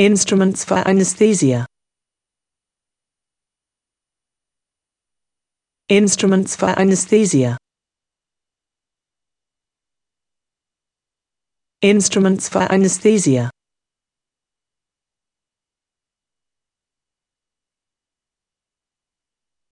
Instruments for anesthesia. Instruments for anesthesia. Instruments for anesthesia.